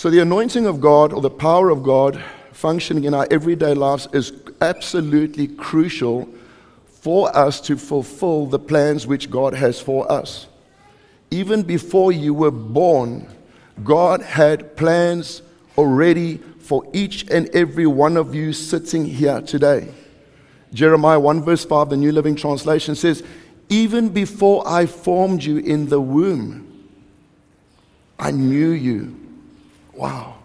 So, the anointing of God or the power of God functioning in our everyday lives is absolutely crucial for us to fulfill the plans which God has for us. Even before you were born, God had plans already for each and every one of you sitting here today. Jeremiah 1, verse 5, the New Living Translation says, Even before I formed you in the womb, I knew you. Wow.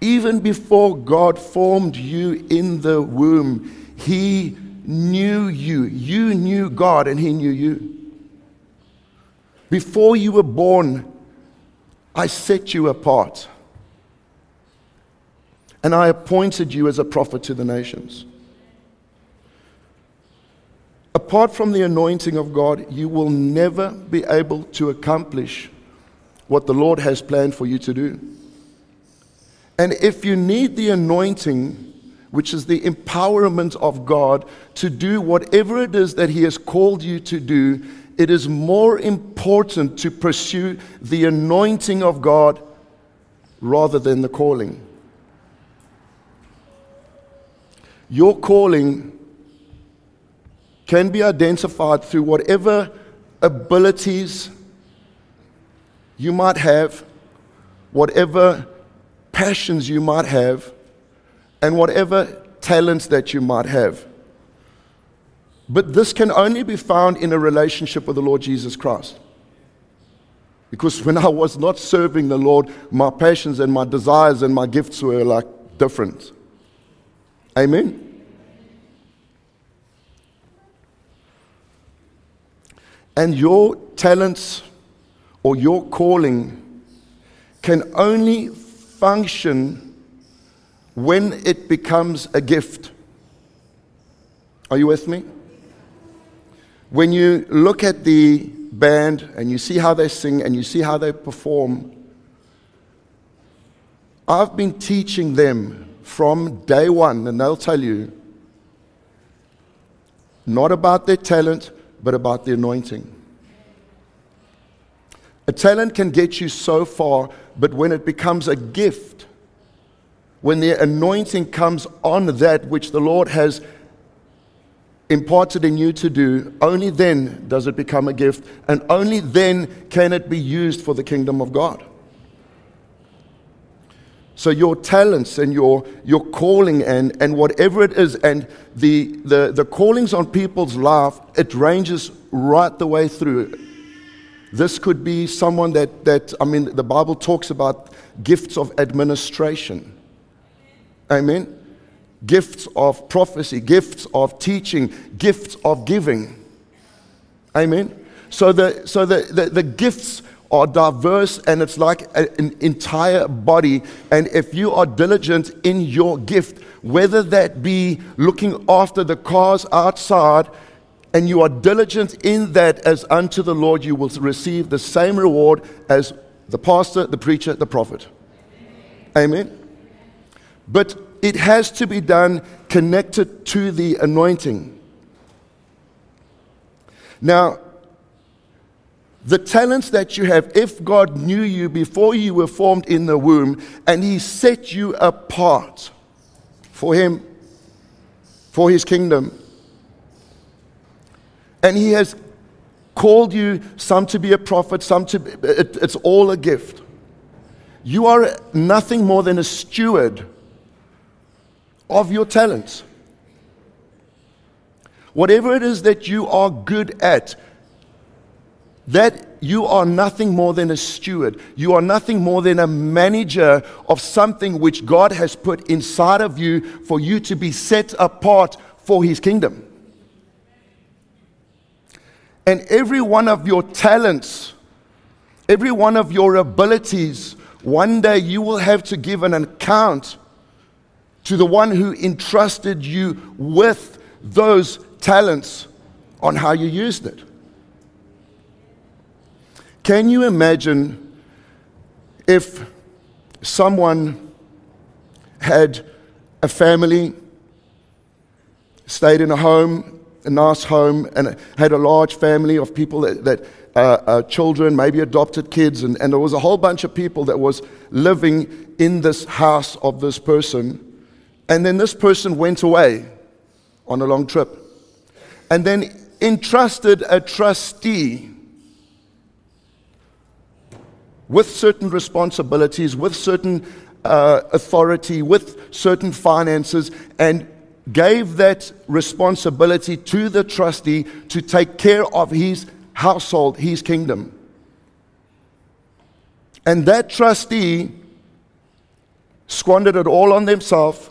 Even before God formed you in the womb, He knew you. You knew God and He knew you. Before you were born, I set you apart. And I appointed you as a prophet to the nations. Apart from the anointing of God, you will never be able to accomplish what the Lord has planned for you to do. And if you need the anointing, which is the empowerment of God to do whatever it is that He has called you to do, it is more important to pursue the anointing of God rather than the calling. Your calling can be identified through whatever abilities you might have, whatever passions you might have, and whatever talents that you might have. But this can only be found in a relationship with the Lord Jesus Christ. Because when I was not serving the Lord, my passions and my desires and my gifts were like different. Amen? And your talents or your calling can only function when it becomes a gift. Are you with me? When you look at the band and you see how they sing and you see how they perform, I've been teaching them from day one, and they'll tell you not about their talent, but about the anointing. A talent can get you so far, but when it becomes a gift, when the anointing comes on that which the Lord has imparted in you to do, only then does it become a gift, and only then can it be used for the kingdom of God. So, your talents and your, your calling and, and whatever it is, and the, the, the callings on people's life, it ranges right the way through. This could be someone that, that, I mean, the Bible talks about gifts of administration. Amen. Gifts of prophecy, gifts of teaching, gifts of giving. Amen. So the, so the, the, the gifts are diverse and it's like a, an entire body. And if you are diligent in your gift, whether that be looking after the cars outside, and you are diligent in that as unto the Lord, you will receive the same reward as the pastor, the preacher, the prophet. Amen. But it has to be done connected to the anointing. Now, the talents that you have, if God knew you before you were formed in the womb and He set you apart for Him, for His kingdom, and He has called you some to be a prophet, some to, it, it's all a gift. You are nothing more than a steward of your talents. Whatever it is that you are good at, that you are nothing more than a steward. You are nothing more than a manager of something which God has put inside of you for you to be set apart for His kingdom. And every one of your talents, every one of your abilities, one day you will have to give an account to the one who entrusted you with those talents on how you used it. Can you imagine if someone had a family, stayed in a home a nice home and had a large family of people that, that uh, uh, children, maybe adopted kids, and, and there was a whole bunch of people that was living in this house of this person. And then this person went away on a long trip and then entrusted a trustee with certain responsibilities, with certain uh, authority, with certain finances, and gave that responsibility to the trustee to take care of his household, his kingdom. And that trustee squandered it all on themselves,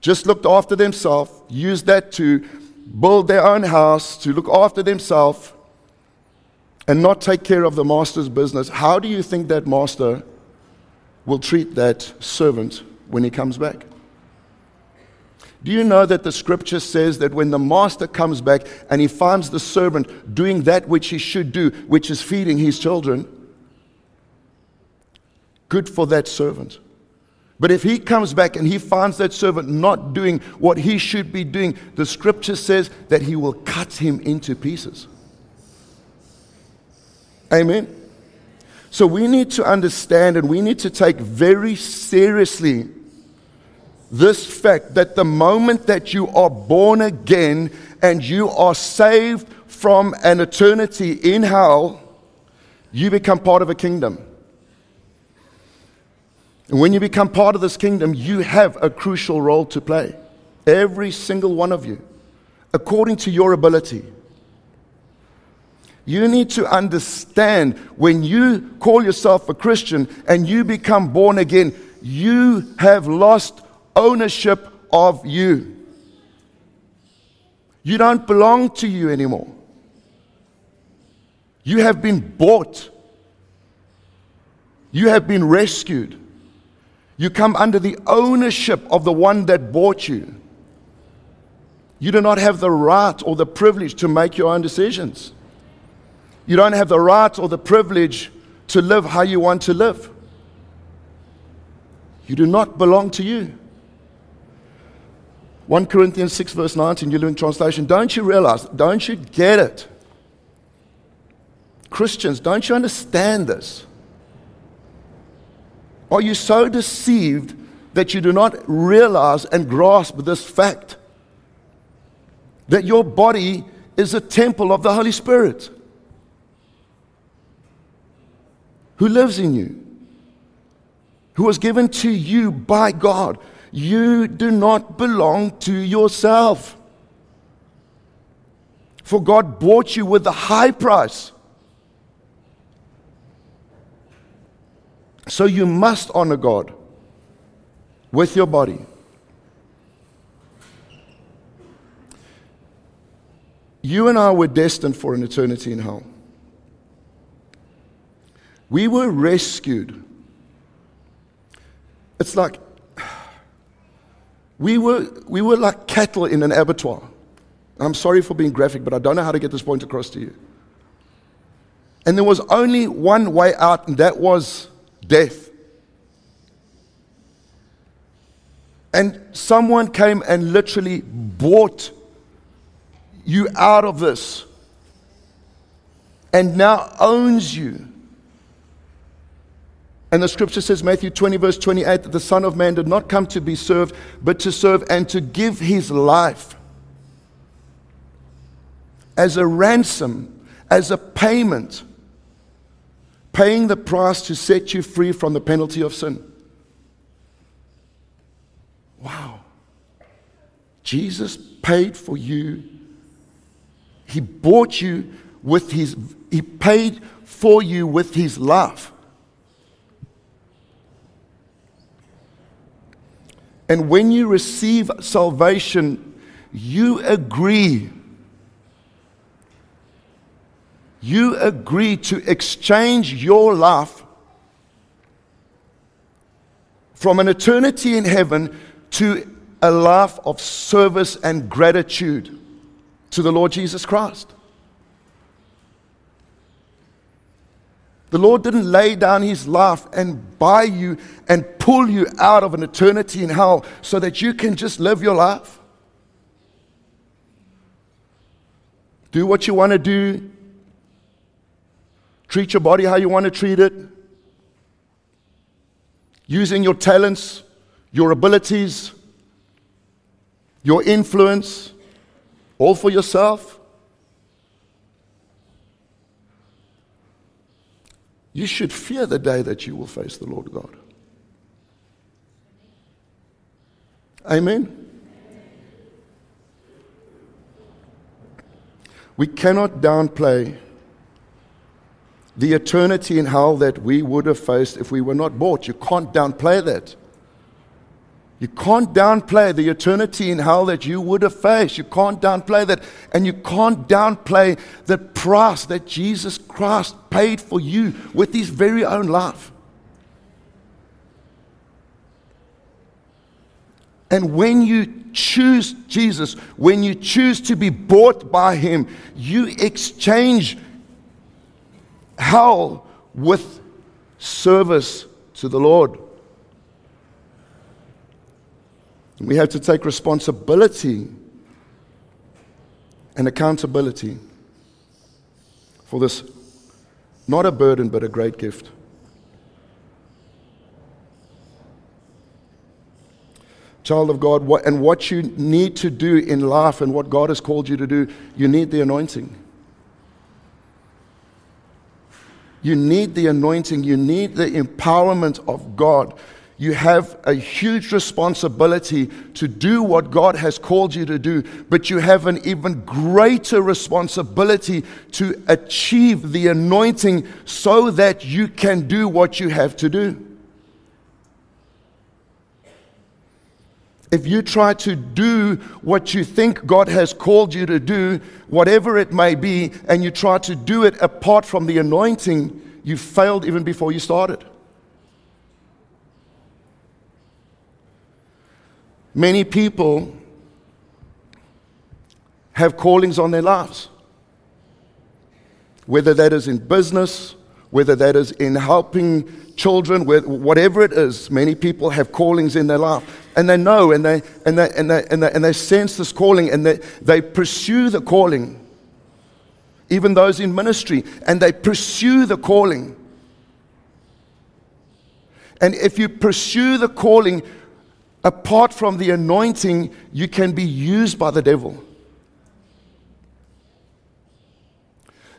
just looked after themselves, used that to build their own house, to look after themselves, and not take care of the master's business. How do you think that master will treat that servant when he comes back? Do you know that the scripture says that when the master comes back and he finds the servant doing that which he should do, which is feeding his children, good for that servant. But if he comes back and he finds that servant not doing what he should be doing, the scripture says that he will cut him into pieces. Amen. So we need to understand and we need to take very seriously this fact that the moment that you are born again and you are saved from an eternity in hell, you become part of a kingdom. And when you become part of this kingdom, you have a crucial role to play. Every single one of you, according to your ability. You need to understand when you call yourself a Christian and you become born again, you have lost ownership of you. You don't belong to you anymore. You have been bought. You have been rescued. You come under the ownership of the one that bought you. You do not have the right or the privilege to make your own decisions. You don't have the right or the privilege to live how you want to live. You do not belong to you. 1 Corinthians 6, verse 19, New Living Translation. Don't you realize? Don't you get it? Christians, don't you understand this? Are you so deceived that you do not realize and grasp this fact? That your body is a temple of the Holy Spirit who lives in you, who was given to you by God. You do not belong to yourself. For God bought you with a high price. So you must honor God with your body. You and I were destined for an eternity in hell. We were rescued. It's like we were, we were like cattle in an abattoir. I'm sorry for being graphic, but I don't know how to get this point across to you. And there was only one way out, and that was death. And someone came and literally bought you out of this and now owns you. And the scripture says, Matthew 20, verse 28, that the Son of Man did not come to be served, but to serve and to give his life as a ransom, as a payment, paying the price to set you free from the penalty of sin. Wow. Jesus paid for you. He bought you with his, he paid for you with his love. And when you receive salvation, you agree. You agree to exchange your life from an eternity in heaven to a life of service and gratitude to the Lord Jesus Christ. The Lord didn't lay down his life and buy you and pull you out of an eternity in hell so that you can just live your life. Do what you want to do. Treat your body how you want to treat it. Using your talents, your abilities, your influence, all for yourself. You should fear the day that you will face the Lord God. Amen. We cannot downplay the eternity in hell that we would have faced if we were not bought. You can't downplay that. You can't downplay the eternity in hell that you would have faced. You can't downplay that. And you can't downplay the price that Jesus Christ paid for you with his very own life. And when you choose Jesus, when you choose to be bought by Him, you exchange hell with service to the Lord. We have to take responsibility and accountability for this, not a burden, but a great gift. child of God, what, and what you need to do in life and what God has called you to do, you need the anointing. You need the anointing. You need the empowerment of God. You have a huge responsibility to do what God has called you to do, but you have an even greater responsibility to achieve the anointing so that you can do what you have to do. If you try to do what you think God has called you to do, whatever it may be, and you try to do it apart from the anointing, you failed even before you started. Many people have callings on their lives, whether that is in business, whether that is in helping children, whatever it is, many people have callings in their life. And they know and they, and they, and they, and they, and they sense this calling and they, they pursue the calling. Even those in ministry, and they pursue the calling. And if you pursue the calling apart from the anointing, you can be used by the devil.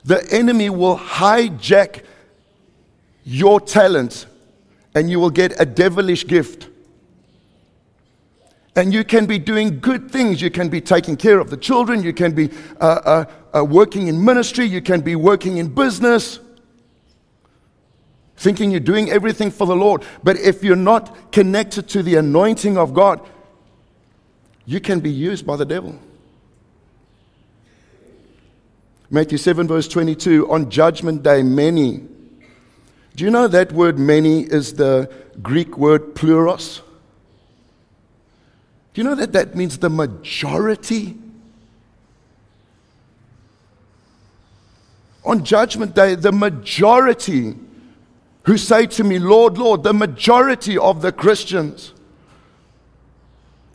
The enemy will hijack your talent and you will get a devilish gift. And you can be doing good things. You can be taking care of the children. You can be uh, uh, uh, working in ministry. You can be working in business. Thinking you're doing everything for the Lord. But if you're not connected to the anointing of God, you can be used by the devil. Matthew 7, verse 22 On judgment day, many do you know that word many is the Greek word pluros? Do you know that that means the majority? On Judgment Day, the majority who say to me, Lord, Lord, the majority of the Christians,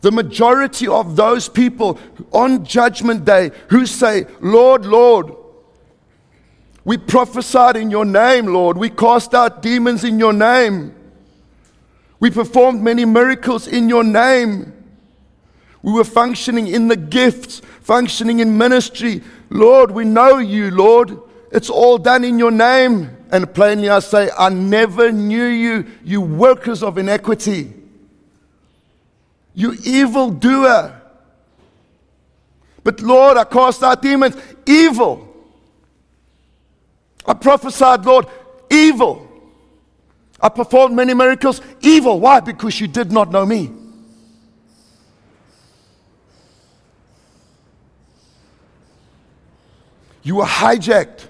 the majority of those people on Judgment Day who say, Lord, Lord, we prophesied in your name, Lord. We cast out demons in your name. We performed many miracles in your name. We were functioning in the gifts, functioning in ministry. Lord, we know you, Lord. It's all done in your name. And plainly I say, I never knew you, you workers of iniquity. You evil doer. But Lord, I cast out demons. Evil. I prophesied, Lord, evil. I performed many miracles, evil. Why? Because you did not know me. You were hijacked.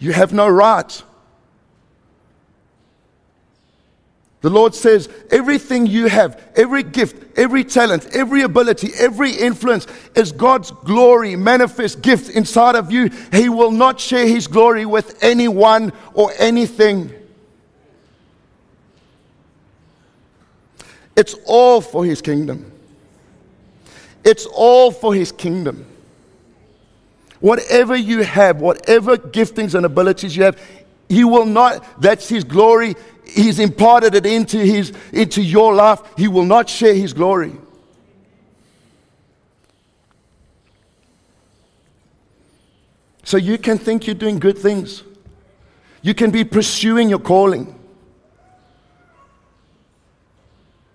You have no right. The Lord says, everything you have, every gift, every talent, every ability, every influence is God's glory, manifest gift inside of you. He will not share His glory with anyone or anything. It's all for His kingdom. It's all for His kingdom. Whatever you have, whatever giftings and abilities you have, He will not, that's His glory. He's imparted it into, his, into your life. He will not share His glory. So you can think you're doing good things. You can be pursuing your calling.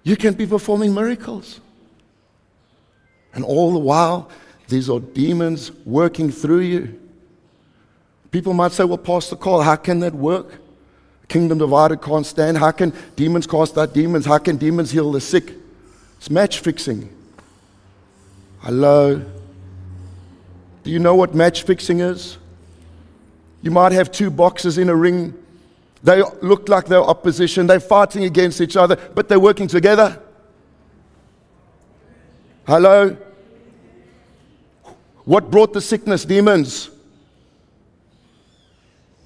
You can be performing miracles. And all the while, these are demons working through you. People might say, Well, Pastor Karl, how can that work? Kingdom divided can't stand. How can demons cast out demons? How can demons heal the sick? It's match fixing. Hello. Do you know what match fixing is? You might have two boxers in a ring. They look like they're opposition. They're fighting against each other, but they're working together. Hello? What brought the sickness? Demons.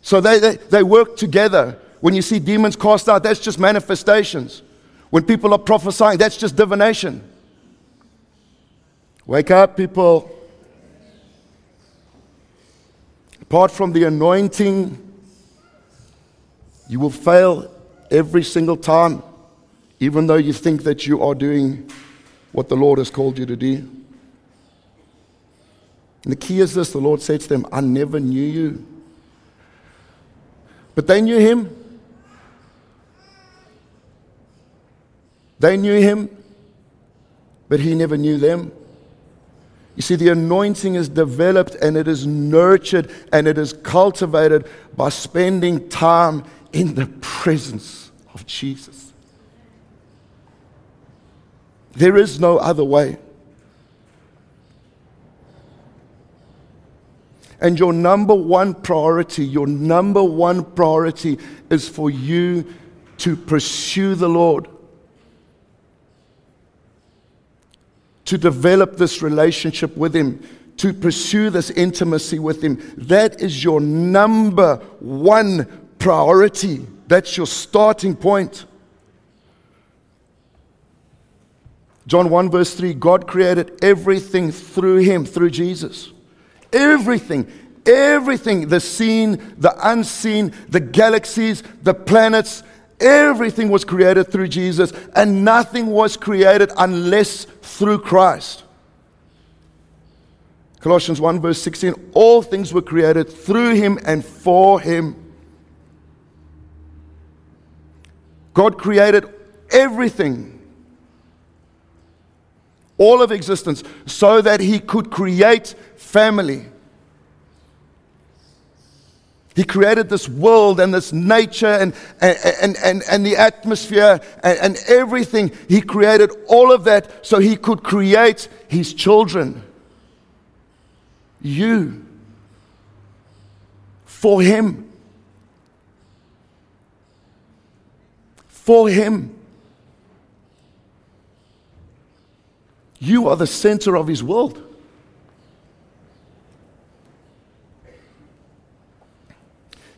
So they, they, they work together. When you see demons cast out, that's just manifestations. When people are prophesying, that's just divination. Wake up, people. Apart from the anointing, you will fail every single time, even though you think that you are doing what the Lord has called you to do. And the key is this the Lord said to them, I never knew you. But they knew him. They knew him, but he never knew them. You see, the anointing is developed and it is nurtured and it is cultivated by spending time in the presence of Jesus. There is no other way. And your number one priority, your number one priority is for you to pursue the Lord. to develop this relationship with Him, to pursue this intimacy with Him. That is your number one priority. That's your starting point. John 1, verse 3 God created everything through Him, through Jesus. Everything. Everything, the seen, the unseen, the galaxies, the planets, Everything was created through Jesus, and nothing was created unless through Christ. Colossians 1, verse 16 all things were created through him and for him. God created everything, all of existence, so that he could create family. He created this world and this nature and, and, and, and, the atmosphere and, and everything. He created all of that so he could create his children. You. For him. For him. You are the center of his world.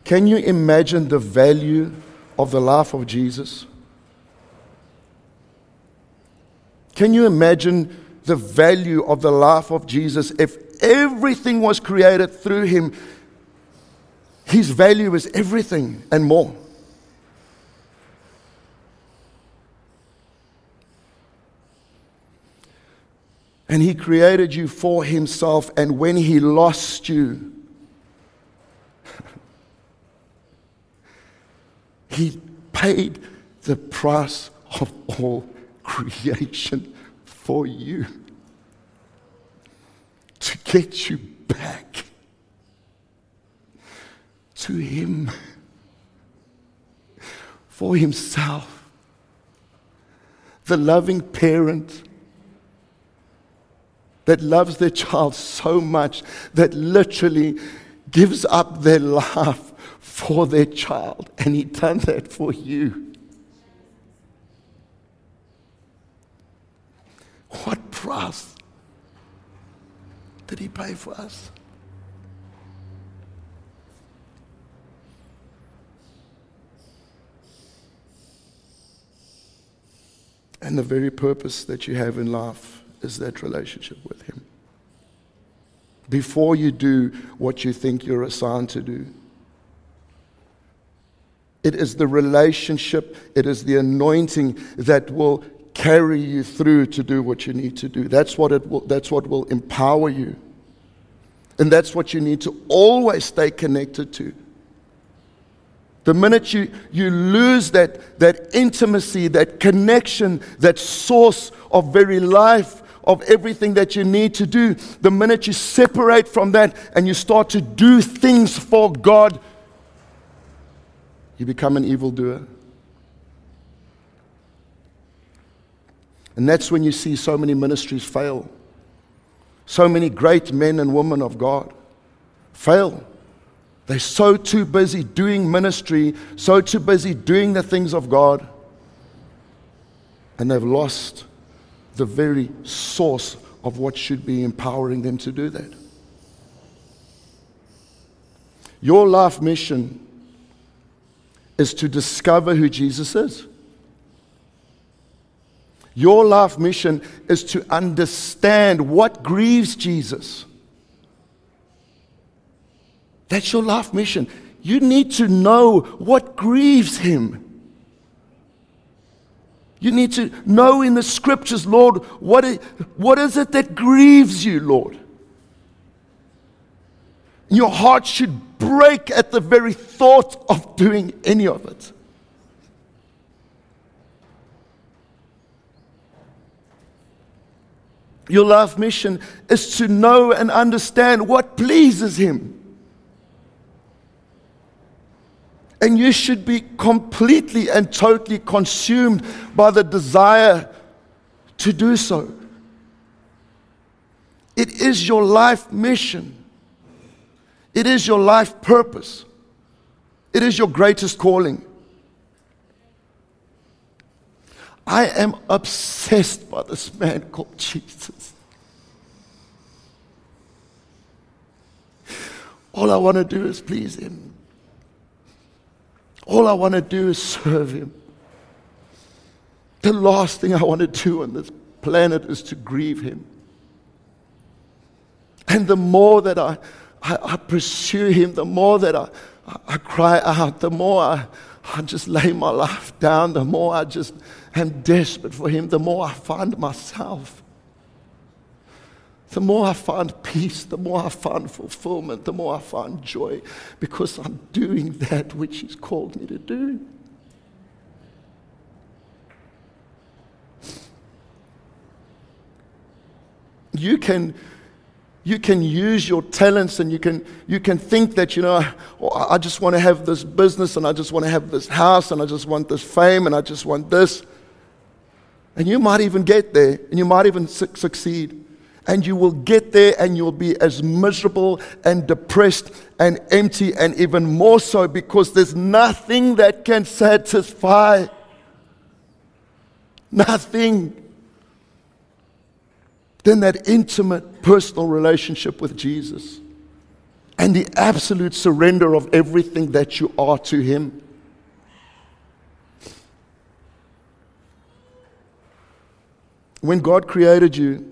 Can you imagine the value of the life of Jesus? Can you imagine the value of the life of Jesus if everything was created through him? His value is everything and more. And he created you for himself, and when he lost you, He paid the price of all creation for you to get you back to Him for Himself. The loving parent that loves their child so much that literally gives up their life for their child, and He done that for you. What price did He pay for us? And the very purpose that you have in life is that relationship with Him. Before you do what you think you're assigned to do, it is the relationship, it is the anointing that will carry you through to do what you need to do. That's what, it will, that's what will empower you. And that's what you need to always stay connected to. The minute you, you lose that, that intimacy, that connection, that source of very life, of everything that you need to do, the minute you separate from that and you start to do things for God, you become an evildoer. And that's when you see so many ministries fail. So many great men and women of God fail. They're so too busy doing ministry, so too busy doing the things of God, and they've lost the very source of what should be empowering them to do that. Your life mission is to discover who Jesus is. Your life mission is to understand what grieves Jesus. That's your life mission. You need to know what grieves him. You need to know in the scriptures, Lord, what is, what is it that grieves you, Lord? Your heart should break at the very thought of doing any of it. Your life mission is to know and understand what pleases Him. And you should be completely and totally consumed by the desire to do so. It is your life mission. It is your life purpose. It is your greatest calling. I am obsessed by this man called Jesus. All I want to do is please him. All I want to do is serve him. The last thing I want to do on this planet is to grieve him. And the more that I I, I pursue Him, the more that I, I cry out, the more I, I just lay my life down, the more I just am desperate for Him, the more I find myself. The more I find peace, the more I find fulfillment, the more I find joy, because I'm doing that which He's called me to do. You can you can use your talents and you can, you can think that, you know, oh, I just want to have this business and I just want to have this house and I just want this fame and I just want this. And you might even get there and you might even su- succeed. And you will get there and you'll be as miserable and depressed and empty and even more so because there's nothing that can satisfy. Nothing than that intimate personal relationship with Jesus and the absolute surrender of everything that you are to Him. When God created you,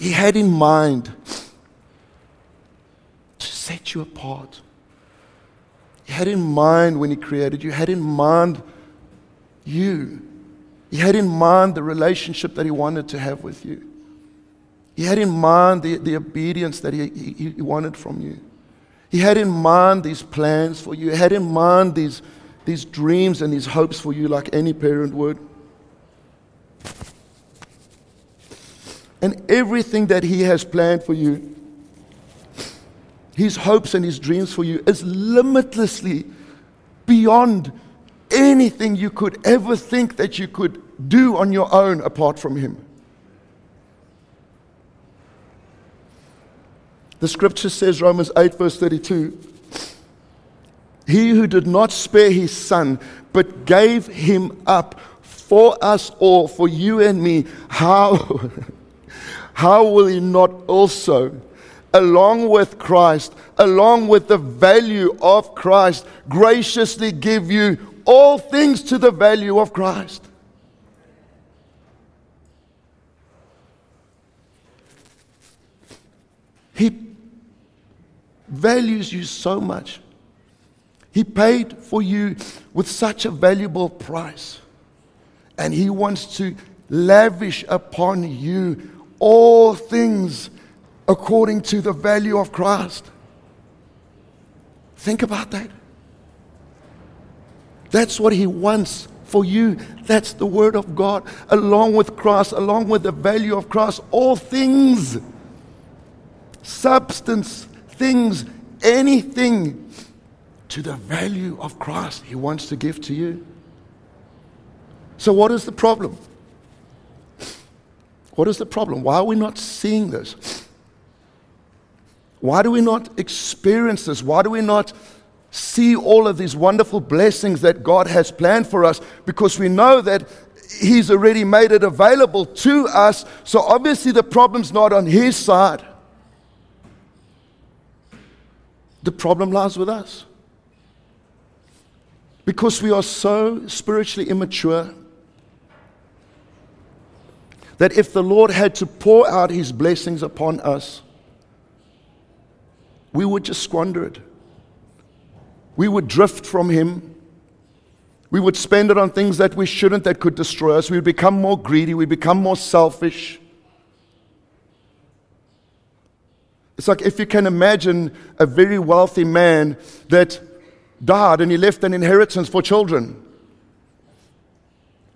He had in mind to set you apart. He had in mind when He created you, He had in mind you he had in mind the relationship that he wanted to have with you. He had in mind the, the obedience that he, he, he wanted from you. He had in mind these plans for you. He had in mind these, these dreams and these hopes for you, like any parent would. And everything that He has planned for you, His hopes and His dreams for you, is limitlessly beyond anything you could ever think that you could do on your own apart from Him. The scripture says, Romans 8, verse 32, He who did not spare His Son, but gave Him up for us all, for you and me, how, how will he not also, along with Christ, along with the value of Christ, graciously give you all things to the value of Christ? He values you so much. He paid for you with such a valuable price. And He wants to lavish upon you all things according to the value of Christ. Think about that. That's what He wants for you. That's the Word of God, along with Christ, along with the value of Christ. All things, substance, things, anything to the value of Christ He wants to give to you. So, what is the problem? What is the problem? Why are we not seeing this? Why do we not experience this? Why do we not see all of these wonderful blessings that God has planned for us? Because we know that He's already made it available to us. So obviously, the problem's not on His side. The problem lies with us. Because we are so spiritually immature that if the Lord had to pour out his blessings upon us, we would just squander it. We would drift from him. We would spend it on things that we shouldn't, that could destroy us. We would become more greedy. We'd become more selfish. It's like if you can imagine a very wealthy man that died and he left an inheritance for children.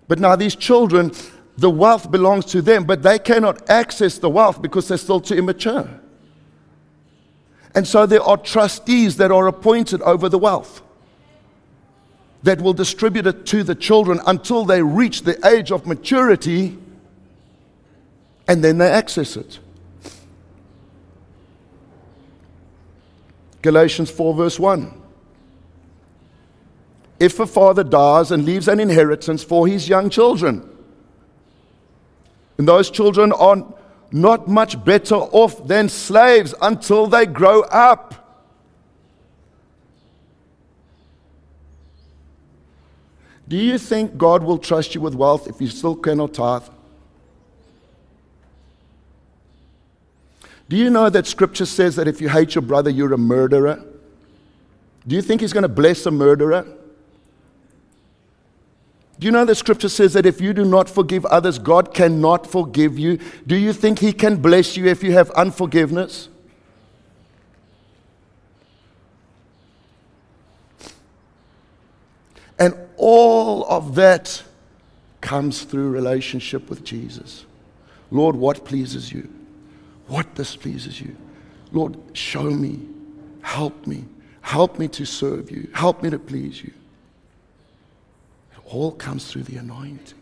But now these children, the wealth belongs to them, but they cannot access the wealth because they're still too immature. And so there are trustees that are appointed over the wealth that will distribute it to the children until they reach the age of maturity and then they access it. Galatians 4, verse 1. If a father dies and leaves an inheritance for his young children, and those children are not much better off than slaves until they grow up. Do you think God will trust you with wealth if you still cannot tithe? Do you know that scripture says that if you hate your brother, you're a murderer? Do you think he's going to bless a murderer? Do you know the scripture says that if you do not forgive others, God cannot forgive you? Do you think he can bless you if you have unforgiveness? And all of that comes through relationship with Jesus. Lord, what pleases you? what displeases you. Lord, show me, help me, help me to serve you, help me to please you. All comes through the anointing.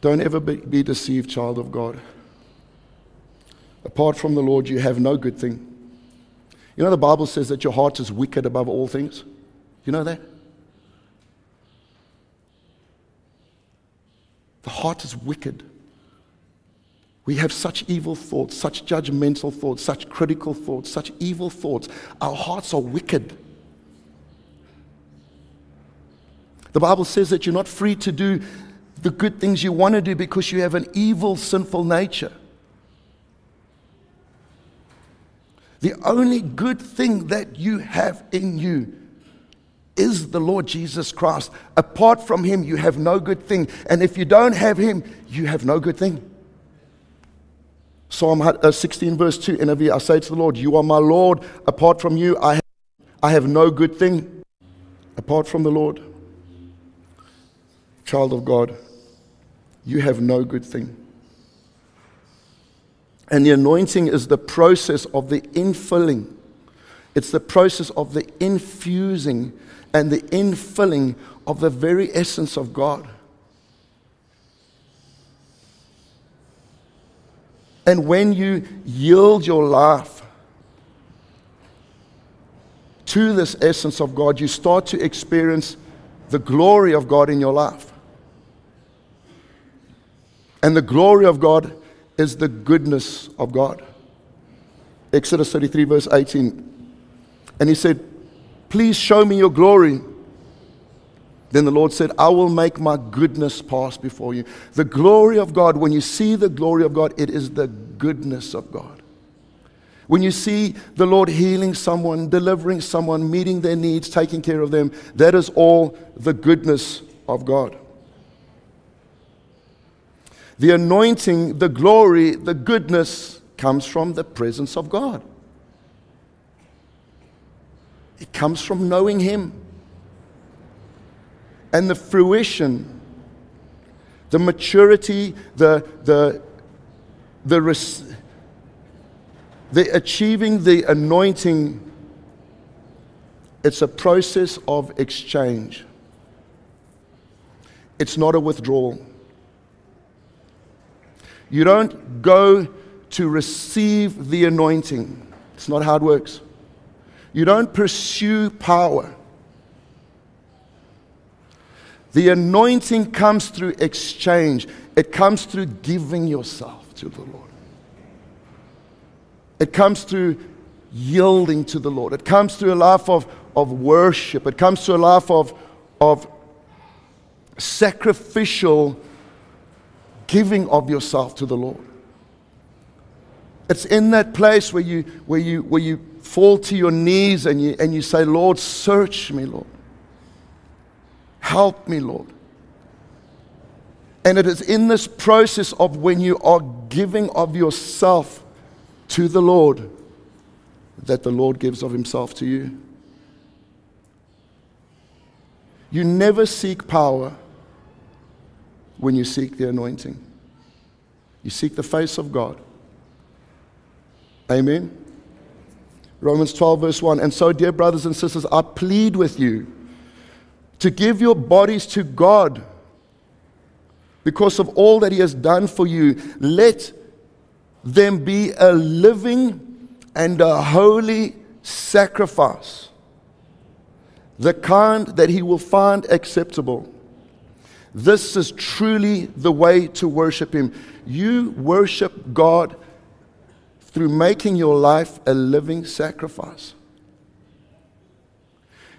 Don't ever be deceived, child of God. Apart from the Lord, you have no good thing. You know, the Bible says that your heart is wicked above all things. You know that? The heart is wicked. We have such evil thoughts, such judgmental thoughts, such critical thoughts, such evil thoughts. Our hearts are wicked. The Bible says that you're not free to do the good things you want to do because you have an evil, sinful nature. The only good thing that you have in you is the Lord Jesus Christ. Apart from him, you have no good thing. And if you don't have him, you have no good thing. Psalm uh, 16, verse 2, NIV, I say to the Lord, You are my Lord. Apart from you, I have, I have no good thing. Apart from the Lord, child of God, you have no good thing. And the anointing is the process of the infilling. It's the process of the infusing and the infilling of the very essence of God. And when you yield your life to this essence of God, you start to experience the glory of God in your life. And the glory of God is the goodness of God. Exodus 33, verse 18. And he said, Please show me your glory. Then the Lord said, I will make my goodness pass before you. The glory of God, when you see the glory of God, it is the goodness of God. When you see the Lord healing someone, delivering someone, meeting their needs, taking care of them, that is all the goodness of God. The anointing, the glory, the goodness comes from the presence of God. It comes from knowing Him. And the fruition, the maturity, the, the, the, res- the achieving the anointing, it's a process of exchange. It's not a withdrawal. You don't go to receive the anointing. It's not how it works. You don't pursue power. The anointing comes through exchange, it comes through giving yourself to the Lord. It comes through yielding to the Lord. It comes through a life of, of worship. It comes through a life of, of sacrificial giving of yourself to the Lord. It's in that place where you, where you, where you fall to your knees and you, and you say, Lord, search me, Lord. Help me, Lord. And it is in this process of when you are giving of yourself to the Lord that the Lord gives of himself to you. You never seek power when you seek the anointing. You seek the face of God. Amen. Romans 12, verse 1. And so, dear brothers and sisters, I plead with you to give your bodies to God because of all that He has done for you. Let them be a living and a holy sacrifice, the kind that He will find acceptable. This is truly the way to worship Him. You worship God through making your life a living sacrifice.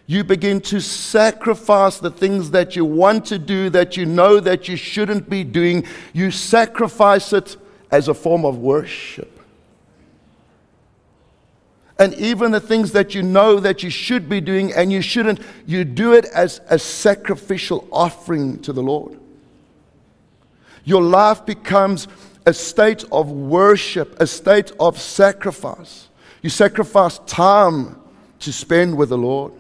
You begin to sacrifice the things that you want to do that you know that you shouldn't be doing. You sacrifice it as a form of worship. And even the things that you know that you should be doing and you shouldn't, you do it as a sacrificial offering to the Lord. Your life becomes a state of worship, a state of sacrifice. You sacrifice time to spend with the Lord.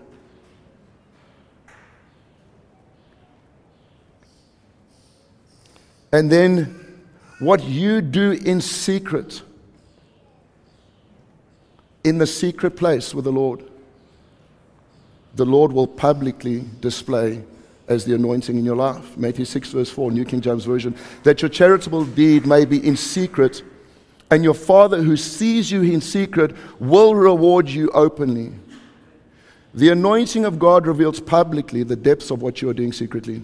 And then what you do in secret in the secret place with the Lord, the Lord will publicly display as the anointing in your life. Matthew 6, verse 4, New King James Version. That your charitable deed may be in secret, and your Father who sees you in secret will reward you openly. The anointing of God reveals publicly the depths of what you are doing secretly.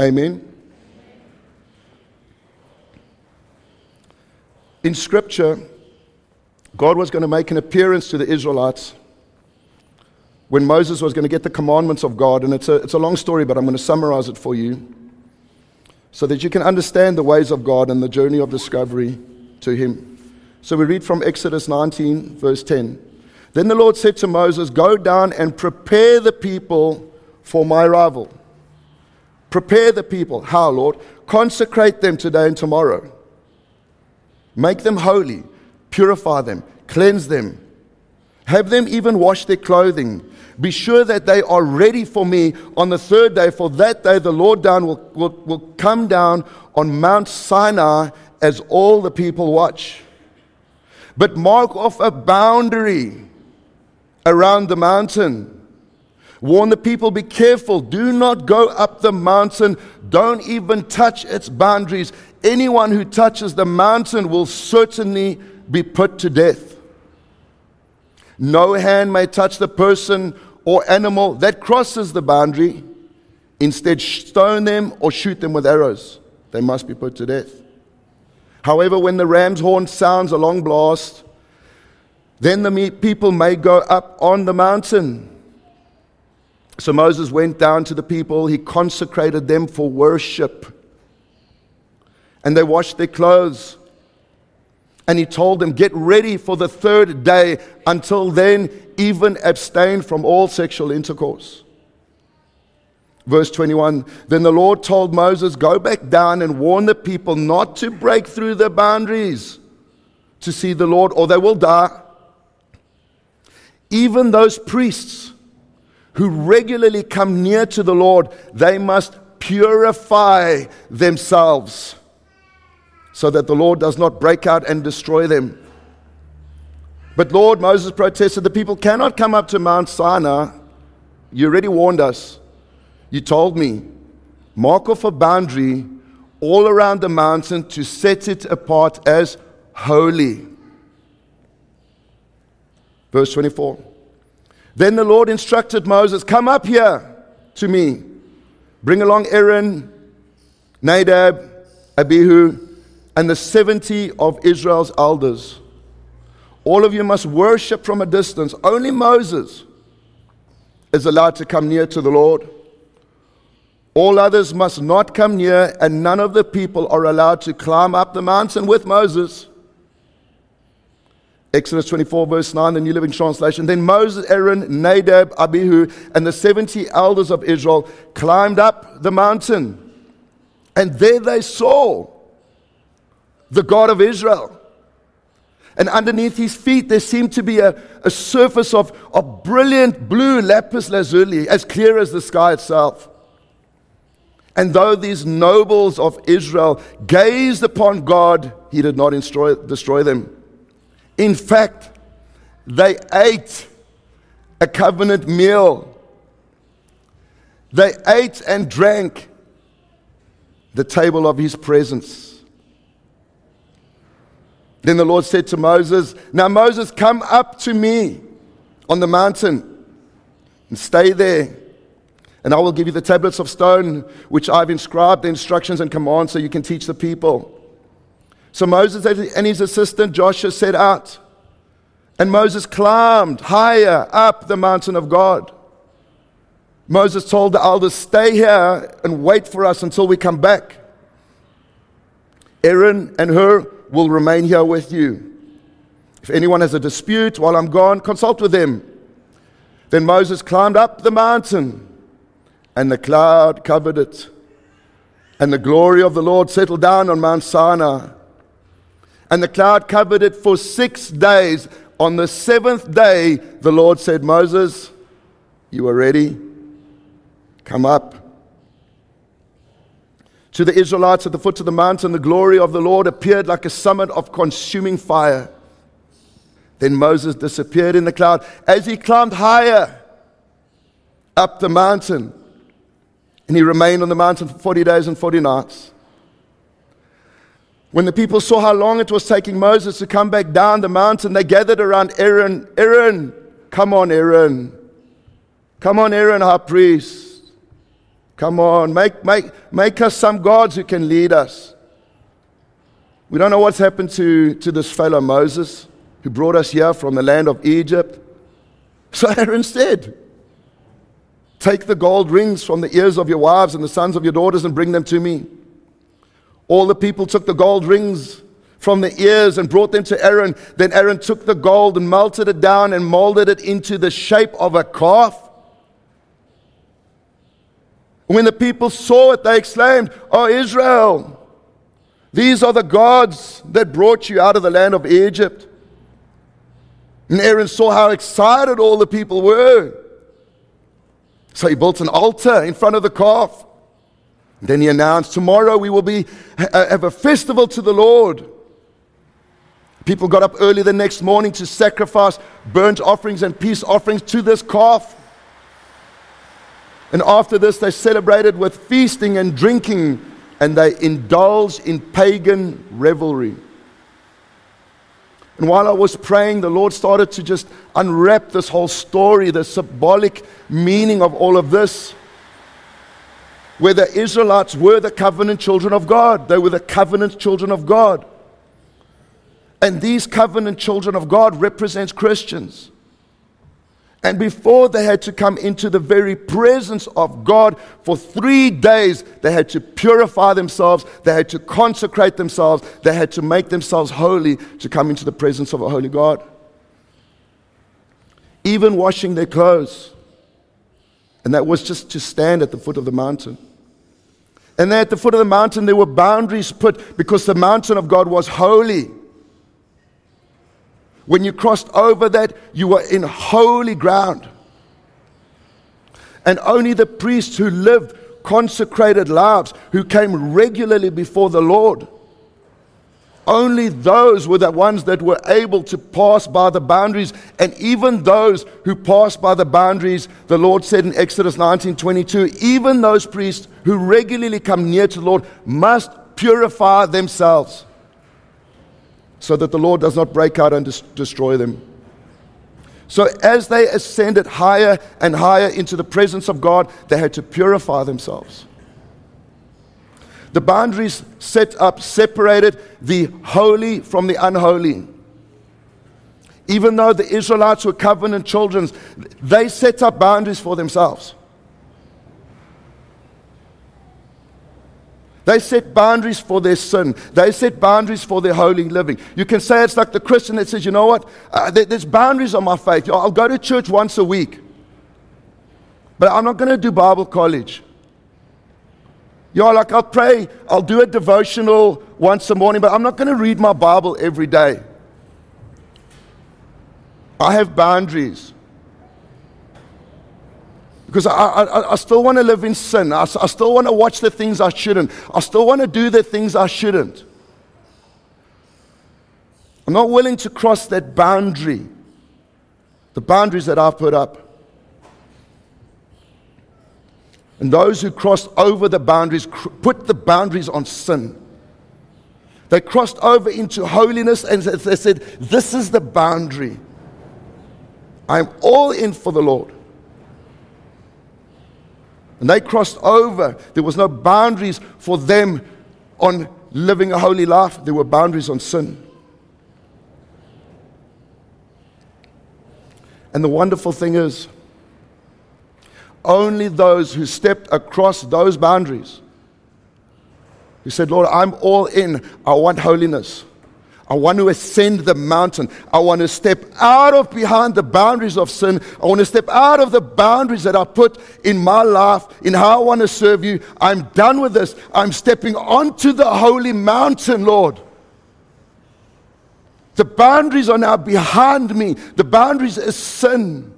Amen. in Scripture, God was going to make an appearance to the Israelites when Moses was going to get the commandments of God. And it's a, it's a long story, but I'm going to summarize it for you so that you can understand the ways of God and the journey of discovery to Him. So we read from Exodus 19, verse 10. Then the Lord said to Moses, Go down and prepare the people for my arrival. Prepare the people. How, Lord? Consecrate them today and tomorrow Make them holy, purify them, cleanse them. Have them even wash their clothing. Be sure that they are ready for me on the third day, for that day the Lord down will, will, will come down on Mount Sinai as all the people watch. But mark off a boundary around the mountain. Warn the people, be careful. Do not go up the mountain. Don't even touch its boundaries anyone who touches the mountain will certainly be put to death. No hand may touch the person or animal that crosses the boundary. Instead, stone them or shoot them with arrows. They must be put to death. However, when the ram's horn sounds a long blast, Then the people may go up on the mountain. So Moses went down to the people. He consecrated them for worship. And they washed their clothes. And he told them, Get ready for the third day. Until then, even abstain from all sexual intercourse. Verse 21 Then the Lord told Moses, Go back down and warn the people not to break through the boundaries to see the Lord, or they will die. Even those priests who regularly come near to the Lord, they must purify themselves so that the Lord does not break out and destroy them. But Lord, Moses protested, the people cannot come up to Mount Sinai. You already warned us. You told me, mark off a boundary all around the mountain to set it apart as holy. Verse 24. Then the Lord instructed Moses, Come up here to me. Bring along Aaron, Nadab, Abihu, and the 70 of Israel's elders. All of you must worship from a distance. Only Moses is allowed to come near to the Lord. All others must not come near, and none of the people are allowed to climb up the mountain with Moses. Exodus 24, verse 9, the New Living Translation. Then Moses, Aaron, Nadab, Abihu, and the 70 elders of Israel climbed up the mountain. And there they saw the God of Israel. And underneath his feet, there seemed to be a, a surface of, of brilliant blue lapis lazuli, as clear as the sky itself. And though these nobles of Israel gazed upon God, he did not destroy, destroy them. In fact, they ate a covenant meal. They ate and drank the table of his presence. Then the Lord said to Moses, Now, Moses, come up to me on the mountain and stay there. And I will give you the tablets of stone which I've inscribed the instructions and commands so you can teach the people. So Moses and his assistant Joshua set out. And Moses climbed higher up the mountain of God. Moses told the elders, Stay here and wait for us until we come back. Aaron and Hur will remain here with you. If anyone has a dispute while I'm gone, consult with them. Then Moses climbed up the mountain, and the cloud covered it. And the glory of the Lord settled down on Mount Sinai. And the cloud covered it for six days. On the seventh day, the Lord said, Moses, you are ready. Come up. To the Israelites at the foot of the mountain, the glory of the Lord appeared like a summit of consuming fire. Then Moses disappeared in the cloud as he climbed higher up the mountain. And he remained on the mountain for 40 days and 40 nights. When the people saw how long it was taking Moses to come back down the mountain, they gathered around Aaron. Aaron, come on, Aaron. Come on, Aaron, our priest. Come on, make, make, make us some gods who can lead us. We don't know what's happened to, to this fellow Moses who brought us here from the land of Egypt. So Aaron said, Take the gold rings from the ears of your wives and the sons of your daughters and bring them to me. All the people took the gold rings from the ears and brought them to Aaron. Then Aaron took the gold and melted it down and molded it into the shape of a calf. When the people saw it, they exclaimed, Oh, Israel, these are the gods that brought you out of the land of Egypt. And Aaron saw how excited all the people were. So he built an altar in front of the calf. Then he announced, Tomorrow we will be, uh, have a festival to the Lord. People got up early the next morning to sacrifice burnt offerings and peace offerings to this calf. And after this, they celebrated with feasting and drinking, and they indulged in pagan revelry. And while I was praying, the Lord started to just unwrap this whole story, the symbolic meaning of all of this where the Israelites were the covenant children of God. They were the covenant children of God. And these covenant children of God represents Christians. And before they had to come into the very presence of God for three days, they had to purify themselves, they had to consecrate themselves, they had to make themselves holy to come into the presence of a holy God. Even washing their clothes. And that was just to stand at the foot of the mountain. And there at the foot of the mountain, there were boundaries put because the mountain of God was holy. When you crossed over that, you were in holy ground. And only the priests who lived consecrated lives, who came regularly before the Lord, only those were the ones that were able to pass by the boundaries. And even those who passed by the boundaries, the Lord said in Exodus 19:22, even those priests who regularly come near to the Lord must purify themselves so that the Lord does not break out and des- destroy them. So, as they ascended higher and higher into the presence of God, they had to purify themselves. The boundaries set up separated the holy from the unholy. Even though the Israelites were covenant children, they set up boundaries for themselves. They set boundaries for their sin. They set boundaries for their holy living. You can say it's like the Christian that says, you know what? Uh, there's boundaries on my faith. I'll go to church once a week, but I'm not going to do Bible college. You know, like I'll pray, I'll do a devotional once a morning, but I'm not going to read my Bible every day. I have boundaries. Because I, I, I still want to live in sin. I, I still want to watch the things I shouldn't. I still want to do the things I shouldn't. I'm not willing to cross that boundary, the boundaries that I've put up. And those who crossed over the boundaries put the boundaries on sin. They crossed over into holiness and they said, This is the boundary. I'm all in for the Lord. And they crossed over. There was no boundaries for them on living a holy life, there were boundaries on sin. And the wonderful thing is, only those who stepped across those boundaries, who said, Lord, I'm all in, I want holiness. I want to ascend the mountain. I want to step out of behind the boundaries of sin. I want to step out of the boundaries that I put in my life, in how I want to serve you. I'm done with this. I'm stepping onto the holy mountain, Lord. The boundaries are now behind me. The boundaries is sin.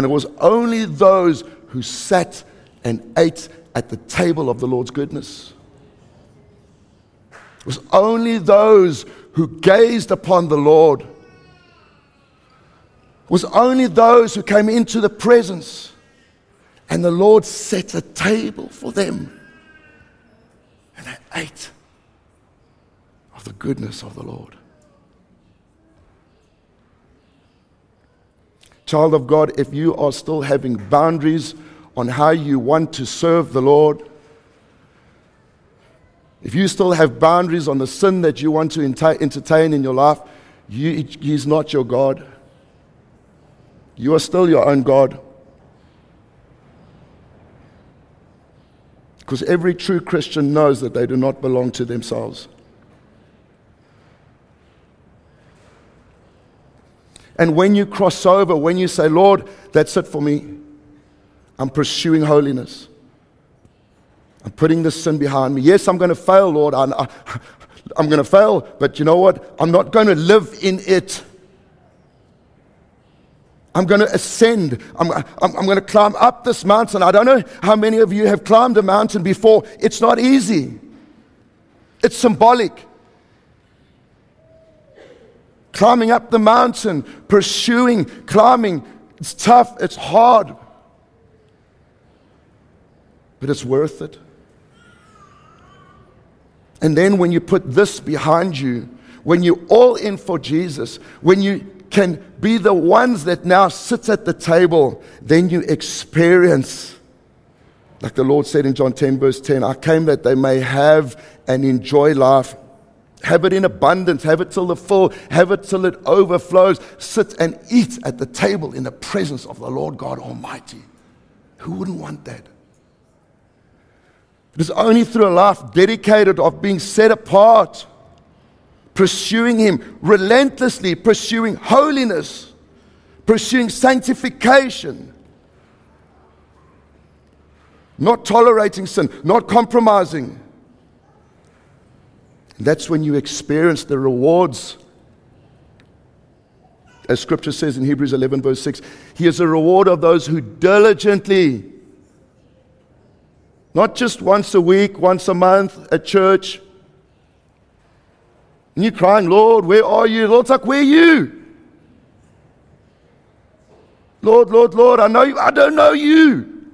And it was only those who sat and ate at the table of the Lord's goodness. It was only those who gazed upon the Lord. It was only those who came into the presence and the Lord set a table for them. And they ate of the goodness of the Lord. Child of God, if you are still having boundaries on how you want to serve the Lord, if you still have boundaries on the sin that you want to entertain in your life, you, He's not your God. You are still your own God. Because every true Christian knows that they do not belong to themselves. And when you cross over, when you say, Lord, that's it for me, I'm pursuing holiness. I'm putting this sin behind me. Yes, I'm going to fail, Lord. I, I, I'm going to fail, but you know what? I'm not going to live in it. I'm going to ascend. I'm, I'm, I'm, going to climb up this mountain. I don't know how many of you have climbed a mountain before. It's not easy, it's symbolic. Climbing up the mountain, pursuing, climbing, it's tough, it's hard, but it's worth it. And then when you put this behind you, when you're all in for Jesus, when you can be the ones that now sits at the table, then you experience, like the Lord said in John 10, verse 10, I came that they may have and enjoy life Have it in abundance. Have it till the full. Have it till it overflows. Sit and eat at the table in the presence of the Lord God Almighty. Who wouldn't want that? It is only through a life dedicated of being set apart, pursuing Him relentlessly, pursuing holiness, pursuing sanctification, not tolerating sin, not compromising that's when you experience the rewards. As scripture says in Hebrews 11, verse 6, He is a reward of those who diligently, not just once a week, once a month at church, and you're crying, Lord, where are you? Lord's like, where are you? Lord, Lord, Lord, I know you. I don't know you.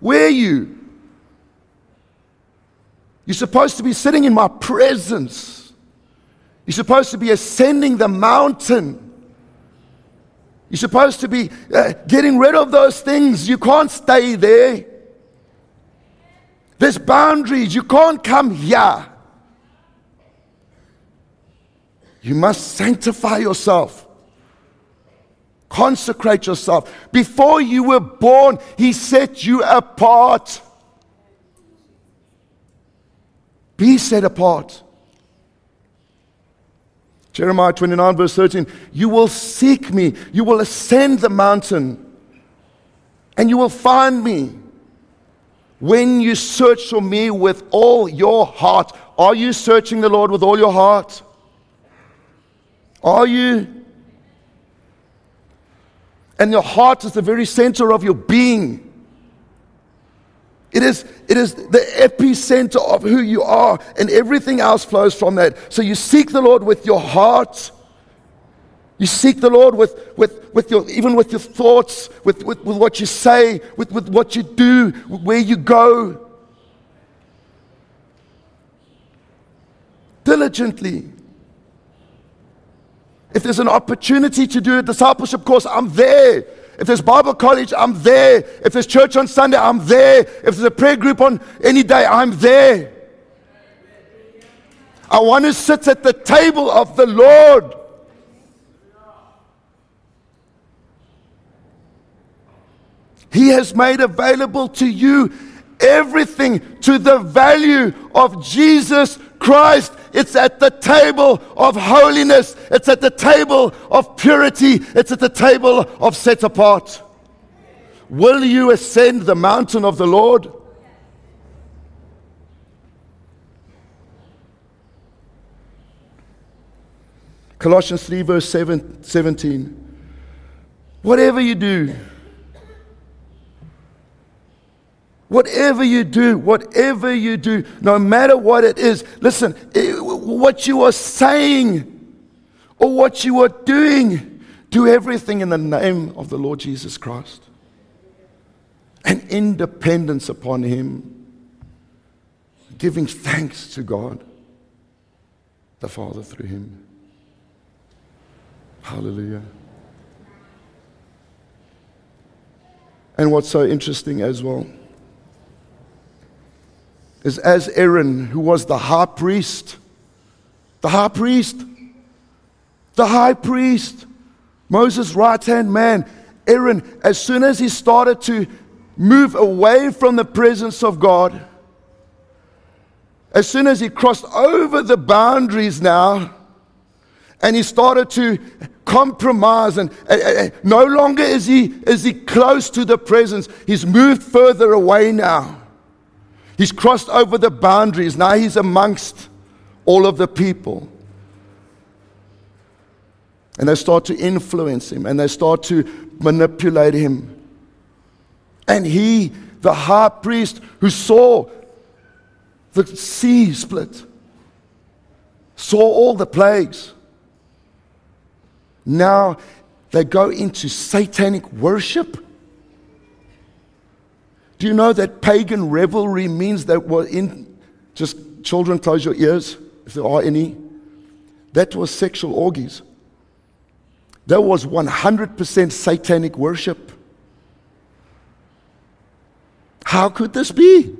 Where are you? You're supposed to be sitting in my presence. You're supposed to be ascending the mountain. You're supposed to be uh, getting rid of those things. You can't stay there. There's boundaries. You can't come here. You must sanctify yourself. Consecrate yourself. Before you were born, He set you apart. Be set apart. Jeremiah 29, verse 13 You will seek me, you will ascend the mountain, and you will find me when you search for me with all your heart. Are you searching the Lord with all your heart? Are you? And your heart is the very center of your being. It is, it is the epicenter of who you are, and everything else flows from that. So you seek the Lord with your heart. You seek the Lord with, with, with your, even with your thoughts, with, with, with what you say, with, with what you do, where you go. Diligently. If there's an opportunity to do a discipleship course, I'm there. If there's Bible college, I'm there. If there's church on Sunday, I'm there. If there's a prayer group on any day, I'm there. I want to sit at the table of the Lord. He has made available to you everything to the value of Jesus Christ. It's at the table of holiness. It's at the table of purity. It's at the table of set apart. Will you ascend the mountain of the Lord? Colossians 3, verse 7, 17. Whatever you do, Whatever you do, whatever you do, no matter what it is, listen, what you are saying or what you are doing, do everything in the name of the Lord Jesus Christ. And independence upon Him, giving thanks to God, the Father, through Him. Hallelujah. And what's so interesting as well is as Aaron, who was the high priest, the high priest, the high priest, Moses' right hand man, Aaron, as soon as he started to move away from the presence of God, as soon as he crossed over the boundaries now, and he started to compromise and uh, uh, no longer is he is he close to the presence he's moved further away now He's crossed over the boundaries. Now he's amongst all of the people. And they start to influence him and they start to manipulate him. And he, the high priest who saw the sea split, saw all the plagues, now they go into satanic worship do you know that pagan revelry means that we're in, just children, close your ears if there are any. That was sexual orgies. That was 100% satanic worship. How could this be?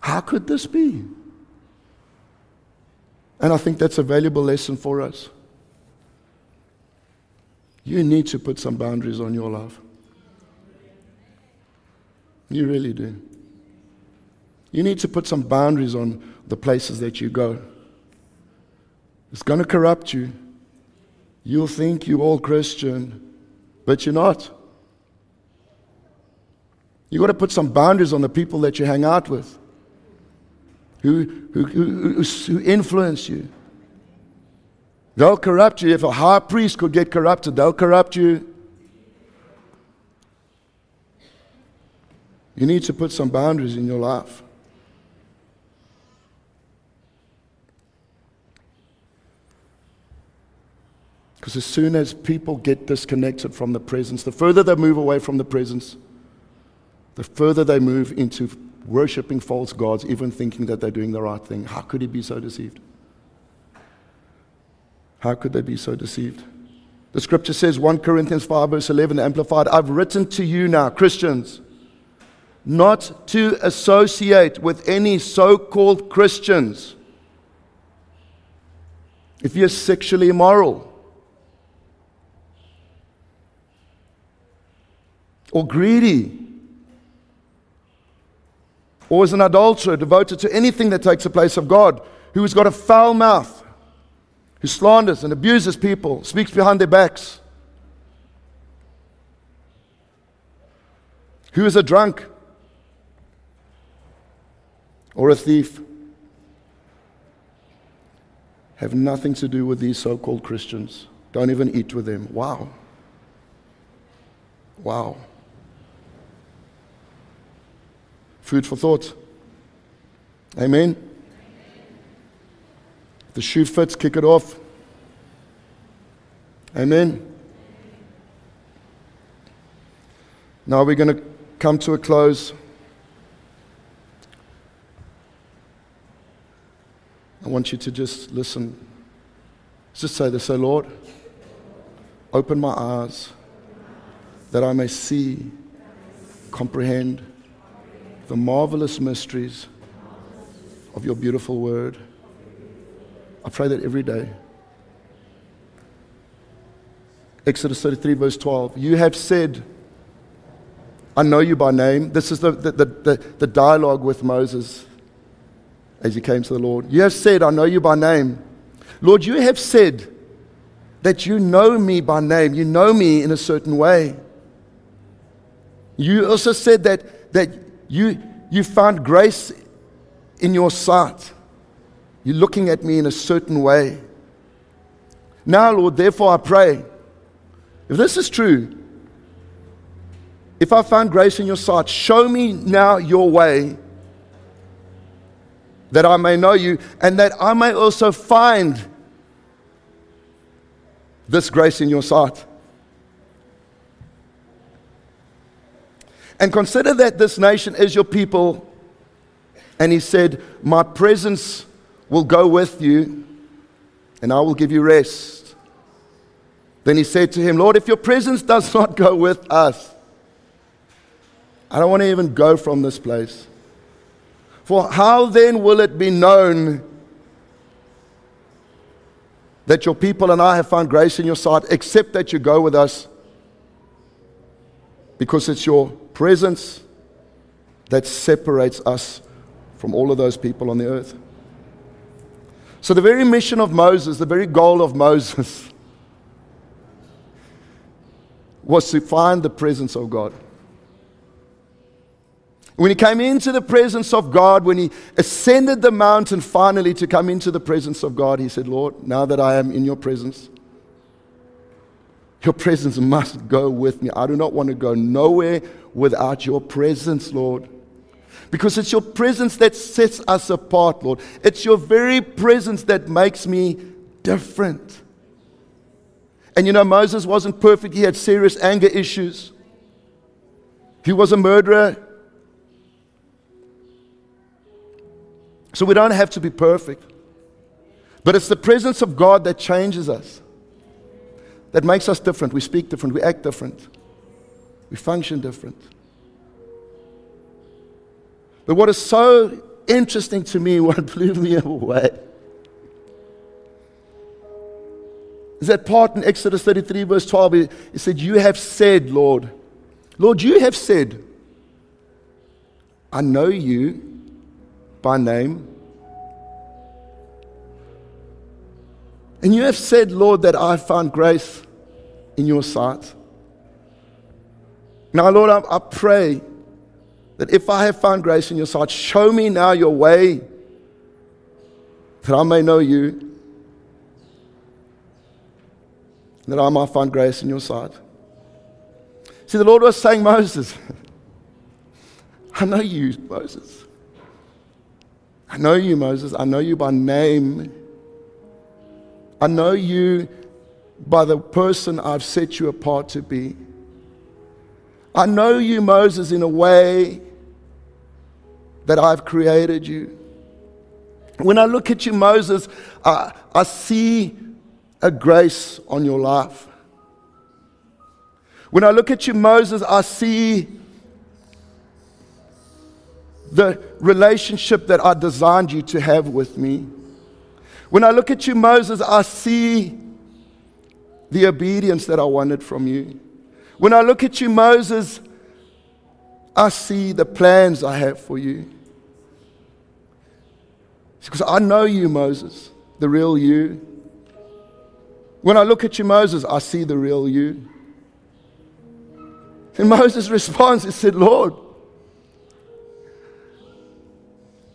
How could this be? And I think that's a valuable lesson for us. You need to put some boundaries on your life. You really do. You need to put some boundaries on the places that you go. It's going to corrupt you. You'll think you're all Christian, but you're not. You've got to put some boundaries on the people that you hang out with, who, who, who, who influence you. They'll corrupt you. If a high priest could get corrupted, they'll corrupt you. You need to put some boundaries in your life. Because as soon as people get disconnected from the presence, the further they move away from the presence, the further they move into worshiping false gods, even thinking that they're doing the right thing. How could he be so deceived? How could they be so deceived? The scripture says, 1 Corinthians 5, verse 11, Amplified, I've written to you now, Christians, not to associate with any so called Christians. If you're sexually immoral or greedy or as an adulterer devoted to anything that takes the place of God, who has got a foul mouth, who slanders and abuses people, speaks behind their backs, who is a drunk or a thief, have nothing to do with these so called Christians. Don't even eat with them. Wow. Wow. Food for thought. Amen. If the shoe fits, kick it off. Amen. Now we're going to come to a close. I want you to just listen. Just say this, say, Lord, open my eyes that I may see, comprehend, the marvelous mysteries of your beautiful word. I pray that every day. Exodus 33, verse 12. You have said, I know you by name. This is the, the, the, the, dialogue with Moses as he came to the Lord. You have said, I know you by name. Lord, you have said that you know me by name. You know me in a certain way. You also said that, that you, you found grace in your sight. You're looking at me in a certain way. Now, Lord, therefore I pray, if this is true, if I found grace in your sight, show me now your way that I may know you and that I may also find this grace in your sight. And consider that this nation is your people. And he said, My presence will go with you, and I will give you rest. Then he said to him, Lord, if your presence does not go with us, I don't want to even go from this place. For how then will it be known that your people and I have found grace in your sight, except that you go with us? Because it's your presence that separates us from all of those people on the earth. So, the very mission of Moses, the very goal of Moses, was to find the presence of God. When he came into the presence of God, when he ascended the mountain finally to come into the presence of God, he said, Lord, now that I am in your presence, your presence must go with me. I do not want to go nowhere without your presence, Lord. Because it's your presence that sets us apart, Lord. It's your very presence that makes me different. And you know, Moses wasn't perfect, he had serious anger issues. He was a murderer. So we don't have to be perfect. But it's the presence of God that changes us, that makes us different. We speak different, we act different. We function different. But what is so interesting to me, what blew me away, Is that part in Exodus 33, verse 12? He, said, You have said, Lord, Lord, you have said, I know you by name. And you have said, Lord, that I found grace in your sight. Now, Lord, I, I, pray that if I have found grace in your sight, show me now your way that I may know you, that I might find grace in your sight. See, the Lord was saying, Moses, I know you, Moses. I know you, Moses. I know you by name. I know you by the person I've set you apart to be. I know you, Moses, in a way that I've created you. When I look at you, Moses, I, I see a grace on your life. When I look at you, Moses, I see the relationship that I designed you to have with me. When I look at you, Moses, I see the obedience that I wanted from you. When I look at you, Moses, I see the plans I have for you. Because I know you, Moses, the real you. When I look at you, Moses, I see the real you. And Moses responds, he said, Lord,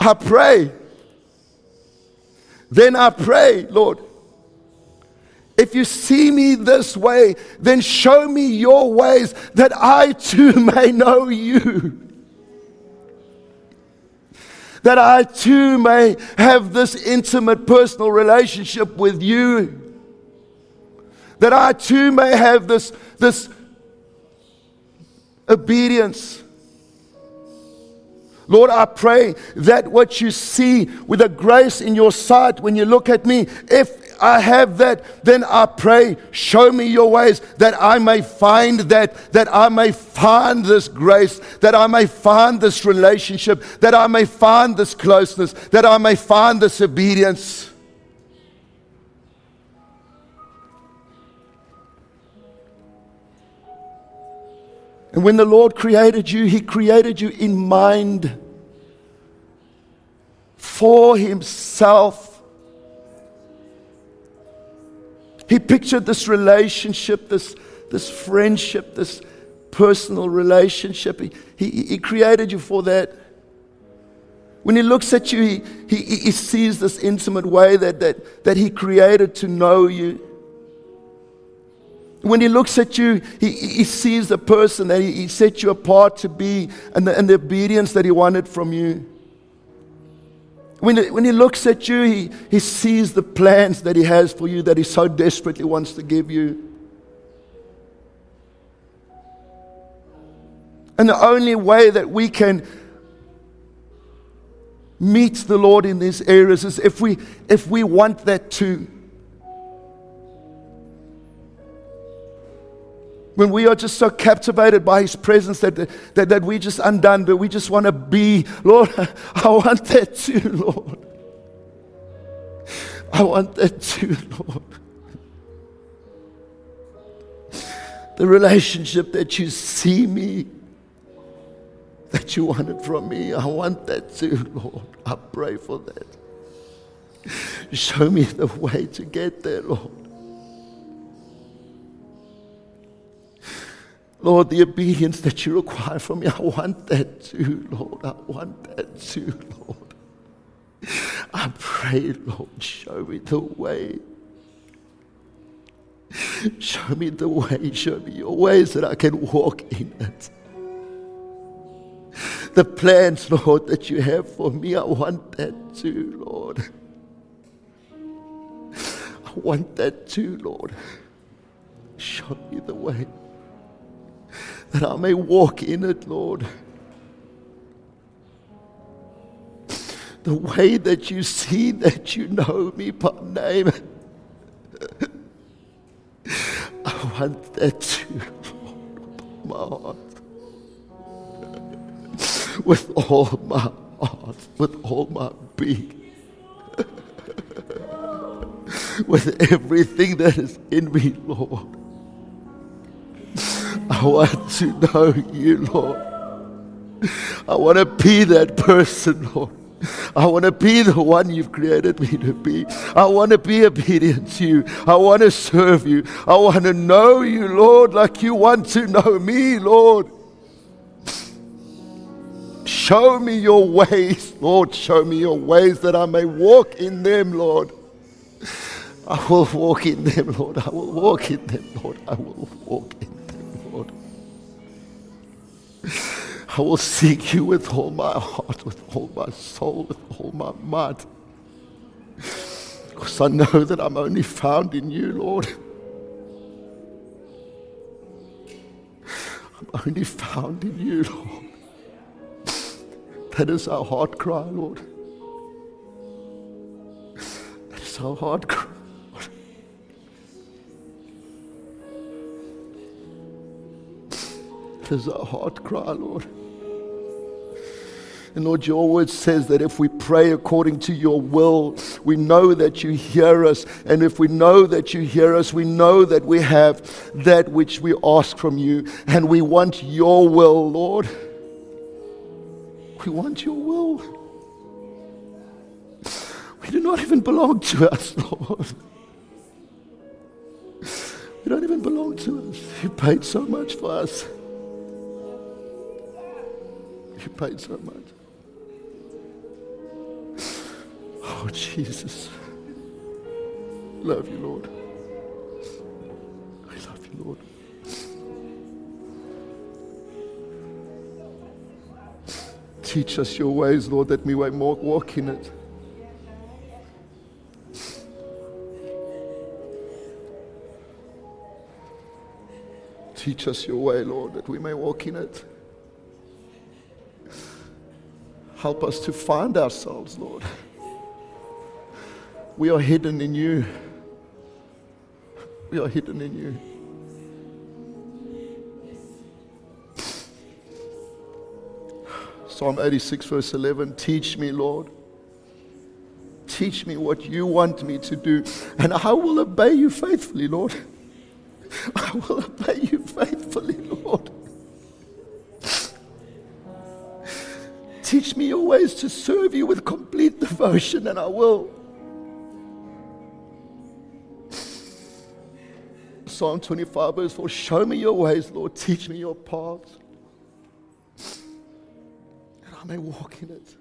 I pray. Then I pray, Lord, if you see me this way, then show me your ways that I too may know you. That I too may have this intimate personal relationship with you. That I too may have this, this obedience Lord, I pray that what you see with a grace in your sight when you look at me, if I have that, then I pray, show me your ways that I may find that, that I may find this grace, that I may find this relationship, that I may find this closeness, that I may find this obedience. And when the Lord created you, He created you in mind for Himself. He pictured this relationship, this, this friendship, this personal relationship. He, he, he created you for that. When he looks at you, he, he, he sees this intimate way that, that, that he created to know you. When he looks at you, he, he sees the person that he, he set you apart to be and the, and the obedience that he wanted from you. When, he, when he looks at you, he, he sees the plans that he has for you that he so desperately wants to give you. And the only way that we can meet the Lord in these areas is if we, if we want that too. When we are just so captivated by His presence that, that, that we just undone, but we just want to be, Lord, I want that too, Lord. I want that too, Lord. The relationship that you see me, that you wanted from me, I want that too, Lord. I pray for that. Show me the way to get there, Lord. Lord, the obedience that you require from me, I want that too, Lord. I want that too, Lord. I pray, Lord, show me the way. Show me the way. Show me your ways that I can walk in it. The plans, Lord, that you have for me, I want that too, Lord. I want that too, Lord. Show me the way that I may walk in it, Lord. The way that you see that you know me by name. I want that too, Lord, my heart. With all my heart, with all my being. with everything that is in me, Lord. I want to know you, Lord. I want to be that person, Lord. I want to be the one you've created me to be. I want to be obedient to you. I want to serve you. I want to know you, Lord, like you want to know me, Lord. Show me your ways, Lord. Show me your ways that I may walk in them, Lord. I will walk in them, Lord. I will walk in them, Lord. I will walk in them. I will seek you with all my heart, with all my soul, with all my might. Because I know that I'm only found in you, Lord. I'm only found in you, Lord. That is our heart cry, Lord. That is our heart cry. Is our heart cry, Lord. And Lord, your word says that if we pray according to your will, we know that you hear us. And if we know that you hear us, we know that we have that which we ask from you. And we want your will, Lord. We want your will. We do not even belong to us, Lord. We don't even belong to us. You paid so much for us. You paid so much. Oh, Jesus. Love you, Lord. I love you, Lord. Teach us your ways, Lord, that we may walk in it. Teach us your way, Lord, that we may walk in it. Help us to find ourselves, Lord. We are hidden in you. We are hidden in you. Psalm 86, verse 11 Teach me, Lord. Teach me what you want me to do, and I will obey you faithfully, Lord. I will obey you faithfully, Teach me your ways to serve you with complete devotion, and I will. Psalm 25, verse 4 Show me your ways, Lord. Teach me your paths. And I may walk in it.